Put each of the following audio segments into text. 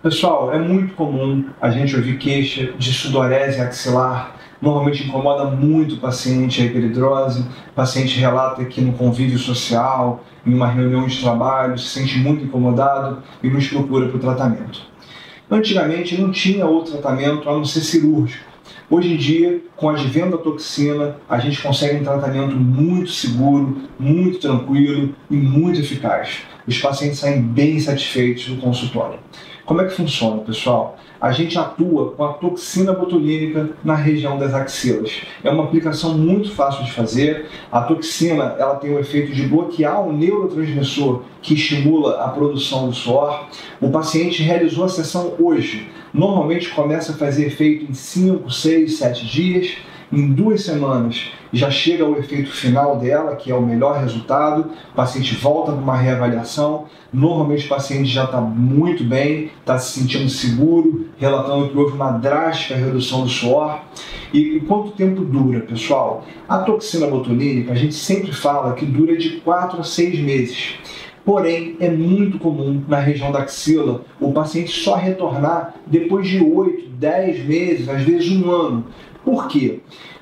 Pessoal, é muito comum a gente ouvir queixa de sudorese axilar. Normalmente incomoda muito o paciente a hiperidrose. O paciente relata que no convívio social, em uma reunião de trabalho, se sente muito incomodado e nos procura para o tratamento. Antigamente não tinha outro tratamento a não ser cirúrgico. Hoje em dia, com a advento da toxina, a gente consegue um tratamento muito seguro, muito tranquilo e muito eficaz. Os pacientes saem bem satisfeitos do consultório. Como é que funciona, pessoal? A gente atua com a toxina botulínica na região das axilas. É uma aplicação muito fácil de fazer. A toxina ela tem o efeito de bloquear o neurotransmissor que estimula a produção do suor. O paciente realizou a sessão hoje. Normalmente começa a fazer efeito em 5, 6, 7 dias em duas semanas já chega ao efeito final dela, que é o melhor resultado, o paciente volta para uma reavaliação, normalmente o paciente já está muito bem, está se sentindo seguro, relatando que houve uma drástica redução do suor. E, e quanto tempo dura, pessoal? A toxina botulínica, a gente sempre fala que dura de 4 a 6 meses. Porém, é muito comum na região da axila o paciente só retornar depois de 8, 10 meses, às vezes um ano. Por quê?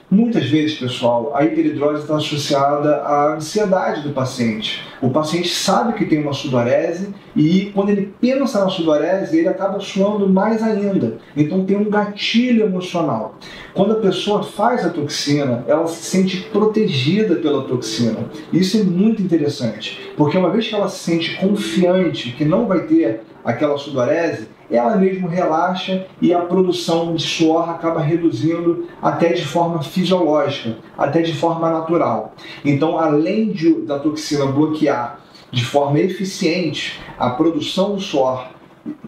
Muitas vezes, pessoal, a hiperidrose está associada à ansiedade do paciente. O paciente sabe que tem uma sudorese e quando ele pensa na sudorese, ele acaba suando mais ainda. Então tem um gatilho emocional. Quando a pessoa faz a toxina, ela se sente protegida pela toxina. Isso é muito interessante, porque uma vez que ela se sente confiante que não vai ter aquela sudorese, ela mesmo relaxa e a produção de suor acaba reduzindo até de forma fisiológica, até de forma natural. Então, além de, da toxina bloquear de forma eficiente a produção do suor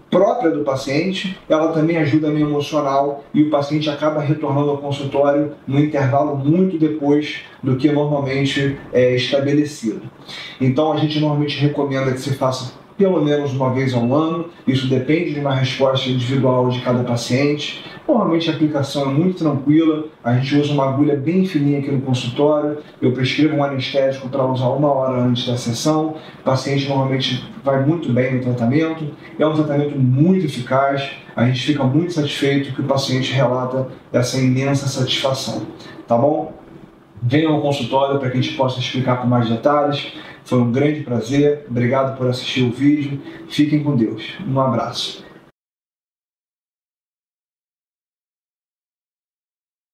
própria do paciente, ela também ajuda no emocional e o paciente acaba retornando ao consultório no intervalo muito depois do que normalmente é estabelecido. Então a gente normalmente recomenda que se faça pelo menos uma vez ao ano. Isso depende de uma resposta individual de cada paciente. Normalmente a aplicação é muito tranquila, a gente usa uma agulha bem fininha aqui no consultório, eu prescrevo um anestésico para usar uma hora antes da sessão, o paciente normalmente vai muito bem no tratamento, é um tratamento muito eficaz, a gente fica muito satisfeito que o paciente relata essa imensa satisfação, tá bom? Venham ao consultório para que a gente possa explicar com mais detalhes. Foi um grande prazer. Obrigado por assistir o vídeo. Fiquem com Deus. Um abraço.